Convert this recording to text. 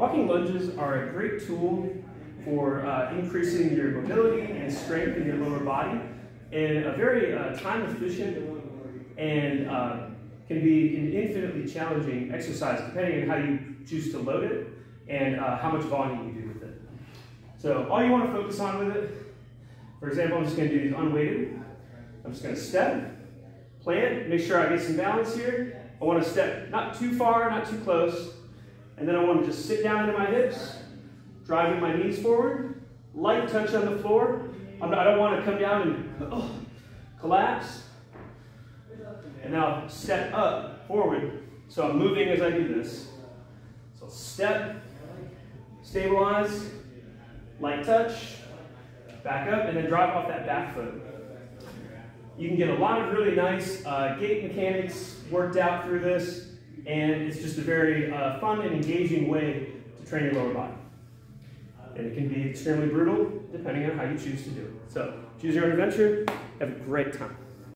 Walking lunges are a great tool for uh, increasing your mobility and strength in your lower body and a very uh, time efficient and uh, can be an infinitely challenging exercise depending on how you choose to load it and uh, how much volume you do with it. So all you want to focus on with it, for example, I'm just going to do these unweighted. I'm just going to step, plant, make sure I get some balance here. I want to step not too far, not too close, and then I want to just sit down into my hips, driving my knees forward, light touch on the floor. I'm, I do not want to come down and oh, collapse. And now step up, forward. So I'm moving as I do this. So step, stabilize, light touch, back up, and then drop off that back foot. You can get a lot of really nice uh, gait mechanics worked out through this, and it's just a very uh, fun and engaging way to train your lower body. And it can be extremely brutal depending on how you choose to do it. So choose your own adventure. Have a great time.